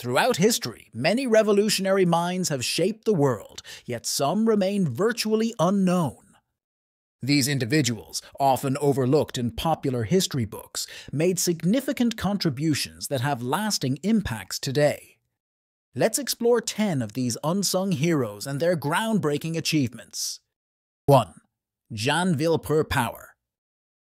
Throughout history, many revolutionary minds have shaped the world, yet some remain virtually unknown. These individuals, often overlooked in popular history books, made significant contributions that have lasting impacts today. Let's explore 10 of these unsung heroes and their groundbreaking achievements. 1. Jeanne Villepreux Power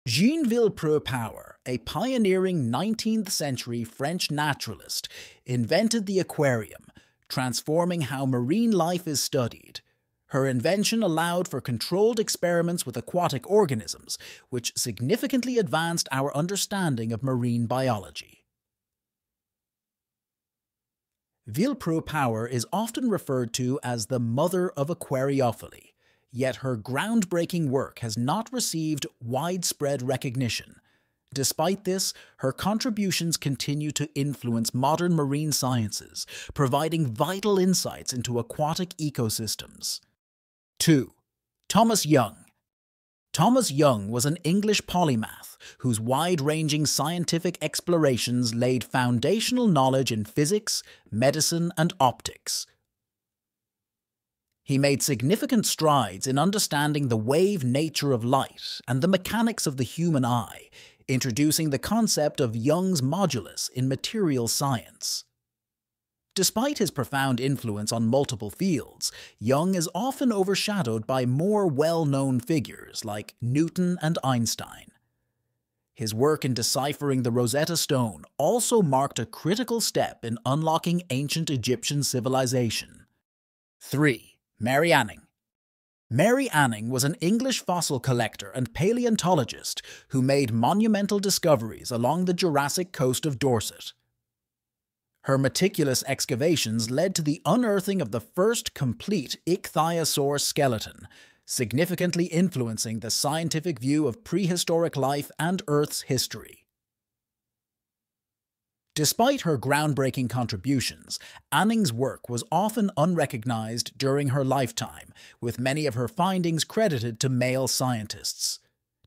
Jeanne Villepreux Power, a pioneering 19th century French naturalist, invented the aquarium, transforming how marine life is studied. Her invention allowed for controlled experiments with aquatic organisms, which significantly advanced our understanding of marine biology. Villepreux Power is often referred to as the mother of aquariophily, yet her groundbreaking work has not received widespread recognition. Despite this, her contributions continue to influence modern marine sciences, providing vital insights into aquatic ecosystems. 2. Thomas Young Thomas Young was an English polymath whose wide ranging scientific explorations laid foundational knowledge in physics, medicine, and optics. He made significant strides in understanding the wave nature of light and the mechanics of the human eye, introducing the concept of Young's modulus in material science. Despite his profound influence on multiple fields, Young is often overshadowed by more well-known figures like Newton and Einstein. His work in deciphering the Rosetta Stone also marked a critical step in unlocking ancient Egyptian civilization. 3. Mary Anning Mary Anning was an English fossil collector and paleontologist who made monumental discoveries along the Jurassic coast of Dorset. Her meticulous excavations led to the unearthing of the first complete ichthyosaur skeleton, significantly influencing the scientific view of prehistoric life and Earth's history. Despite her groundbreaking contributions, Anning's work was often unrecognized during her lifetime, with many of her findings credited to male scientists.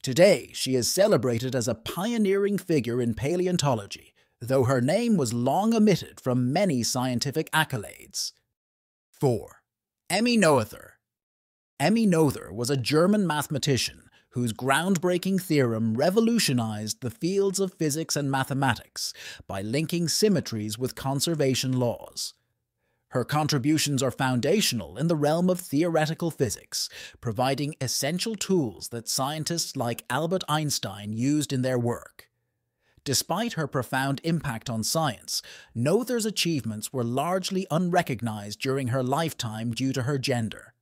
Today, she is celebrated as a pioneering figure in paleontology, though her name was long omitted from many scientific accolades. 4. Emmy Noether Emmy Noether was a German mathematician whose groundbreaking theorem revolutionized the fields of physics and mathematics by linking symmetries with conservation laws. Her contributions are foundational in the realm of theoretical physics, providing essential tools that scientists like Albert Einstein used in their work. Despite her profound impact on science, Noether's achievements were largely unrecognized during her lifetime due to her gender.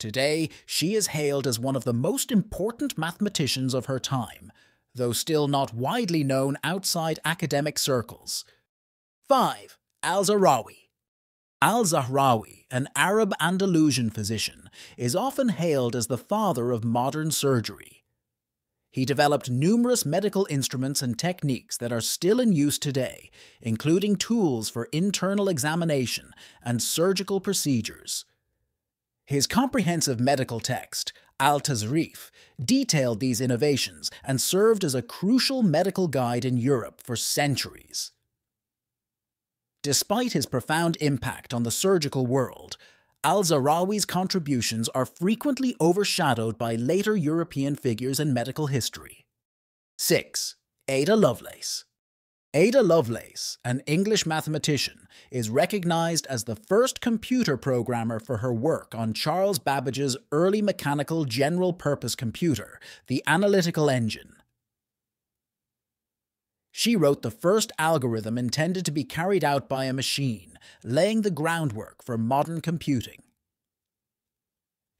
Today, she is hailed as one of the most important mathematicians of her time, though still not widely known outside academic circles. 5. Al-Zahrawi Al-Zahrawi, an Arab Andalusian physician, is often hailed as the father of modern surgery. He developed numerous medical instruments and techniques that are still in use today, including tools for internal examination and surgical procedures. His comprehensive medical text, Al Tasrif, detailed these innovations and served as a crucial medical guide in Europe for centuries. Despite his profound impact on the surgical world, Al Zahrawi's contributions are frequently overshadowed by later European figures in medical history. 6. Ada Lovelace Ada Lovelace, an English mathematician, is recognized as the first computer programmer for her work on Charles Babbage's early mechanical general-purpose computer, the Analytical Engine. She wrote the first algorithm intended to be carried out by a machine, laying the groundwork for modern computing.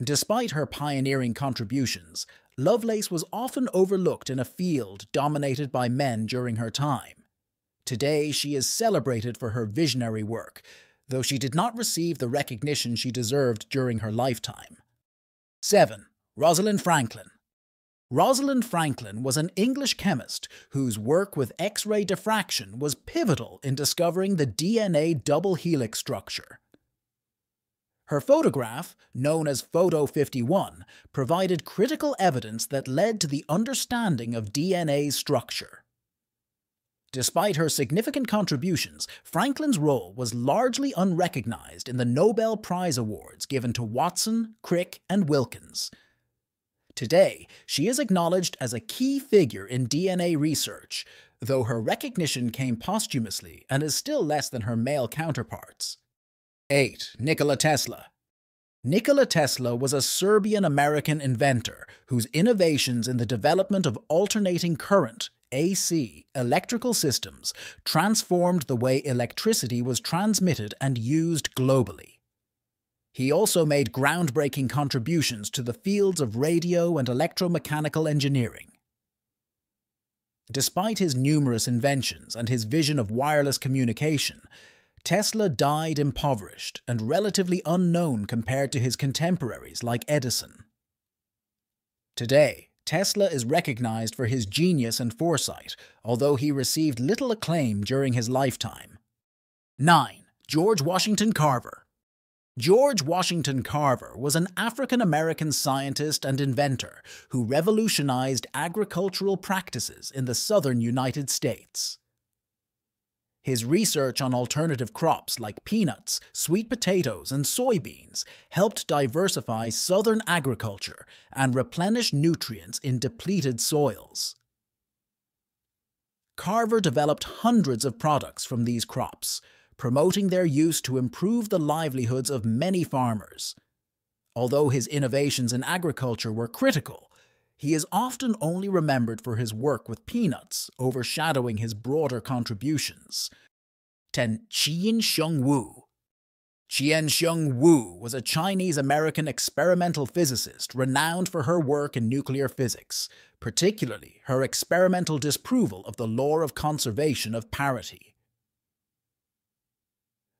Despite her pioneering contributions, Lovelace was often overlooked in a field dominated by men during her time. Today, she is celebrated for her visionary work, though she did not receive the recognition she deserved during her lifetime. 7. Rosalind Franklin Rosalind Franklin was an English chemist whose work with X-ray diffraction was pivotal in discovering the DNA double helix structure. Her photograph, known as Photo 51, provided critical evidence that led to the understanding of DNA's structure. Despite her significant contributions, Franklin's role was largely unrecognized in the Nobel Prize Awards given to Watson, Crick, and Wilkins. Today, she is acknowledged as a key figure in DNA research, though her recognition came posthumously and is still less than her male counterparts. 8. Nikola Tesla Nikola Tesla was a Serbian American inventor whose innovations in the development of alternating current AC electrical systems transformed the way electricity was transmitted and used globally. He also made groundbreaking contributions to the fields of radio and electromechanical engineering. Despite his numerous inventions and his vision of wireless communication, Tesla died impoverished and relatively unknown compared to his contemporaries like Edison. Today, Tesla is recognized for his genius and foresight, although he received little acclaim during his lifetime. 9. George Washington Carver George Washington Carver was an African American scientist and inventor who revolutionized agricultural practices in the southern United States. His research on alternative crops like peanuts, sweet potatoes, and soybeans helped diversify southern agriculture and replenish nutrients in depleted soils. Carver developed hundreds of products from these crops, promoting their use to improve the livelihoods of many farmers. Although his innovations in agriculture were critical, he is often only remembered for his work with peanuts, overshadowing his broader contributions. 10. Chien-Shiung Wu Chien-Shiung Wu was a Chinese-American experimental physicist renowned for her work in nuclear physics, particularly her experimental disproval of the law of conservation of parity.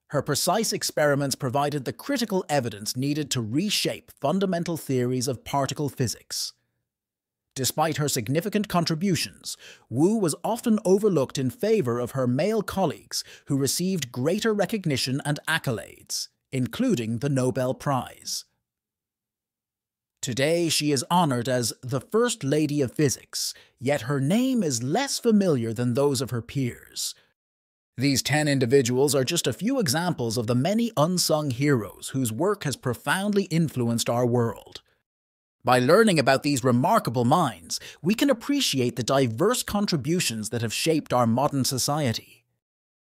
Her precise experiments provided the critical evidence needed to reshape fundamental theories of particle physics. Despite her significant contributions, Wu was often overlooked in favor of her male colleagues who received greater recognition and accolades, including the Nobel Prize. Today, she is honored as the First Lady of Physics, yet her name is less familiar than those of her peers. These 10 individuals are just a few examples of the many unsung heroes whose work has profoundly influenced our world. By learning about these remarkable minds, we can appreciate the diverse contributions that have shaped our modern society.